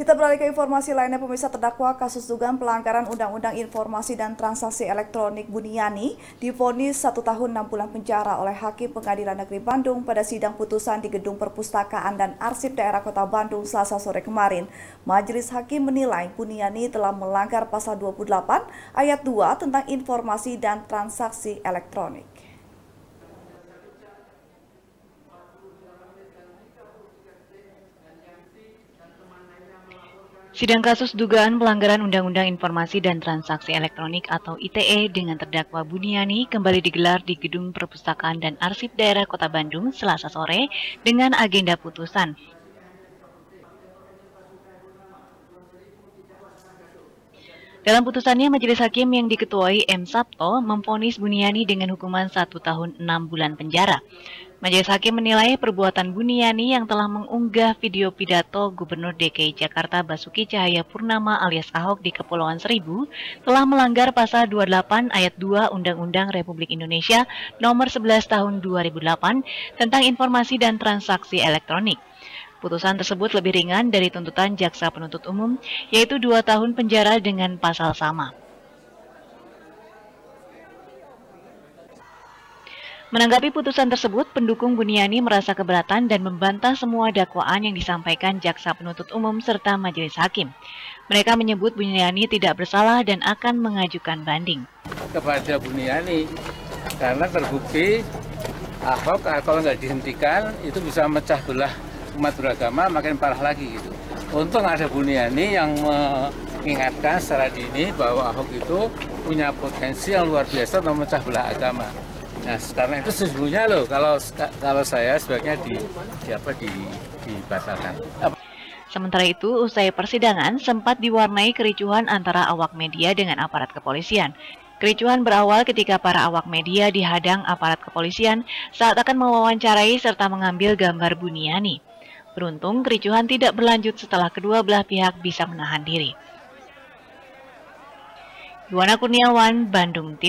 Kita beralih ke informasi lainnya, pemirsa terdakwa kasus dugaan pelanggaran Undang-Undang Informasi dan Transaksi Elektronik Buniani divonis satu tahun enam bulan penjara oleh Hakim Pengadilan Negeri Bandung pada sidang putusan di Gedung Perpustakaan dan Arsip Daerah Kota Bandung Selasa sore kemarin. Majelis Hakim menilai Buniani telah melanggar pasal 28 ayat 2 tentang informasi dan transaksi elektronik. Sidang kasus dugaan pelanggaran Undang-Undang Informasi dan Transaksi Elektronik atau ITE dengan terdakwa Buniani kembali digelar di Gedung Perpustakaan dan Arsip Daerah Kota Bandung Selasa sore dengan agenda putusan. Dalam putusannya, Majelis Hakim yang diketuai M. Sabto memfonis Buniani dengan hukuman satu tahun enam bulan penjara. Majelis Hakim menilai perbuatan Buniani yang telah mengunggah video pidato Gubernur DKI Jakarta Basuki Cahaya Purnama alias Ahok di Kepulauan Seribu telah melanggar pasal 28 ayat 2 Undang-Undang Republik Indonesia nomor 11 tahun 2008 tentang informasi dan transaksi elektronik. Putusan tersebut lebih ringan dari tuntutan jaksa penuntut umum, yaitu dua tahun penjara dengan pasal sama. Menanggapi putusan tersebut, pendukung Buniani merasa keberatan dan membantah semua dakwaan yang disampaikan jaksa penuntut umum serta majelis hakim. Mereka menyebut Buniani tidak bersalah dan akan mengajukan banding. Kepada Buniani, karena terbukti Ahok kalau nggak dihentikan itu bisa mecah belah umat beragama makin parah lagi gitu. Untung ada Buniani yang mengingatkan secara dini bahwa Ahok itu punya potensi yang luar biasa untuk memecah belah agama. Nah, karena itu sesungguhnya loh kalau kalau saya sebaiknya di, di apa di dibatalkan. Sementara itu, usai persidangan sempat diwarnai kericuhan antara awak media dengan aparat kepolisian. Kericuhan berawal ketika para awak media dihadang aparat kepolisian saat akan mewawancarai serta mengambil gambar Buniani. Beruntung kericuhan tidak berlanjut setelah kedua belah pihak bisa menahan diri. Yuwana Kurniawan, Bandung TV.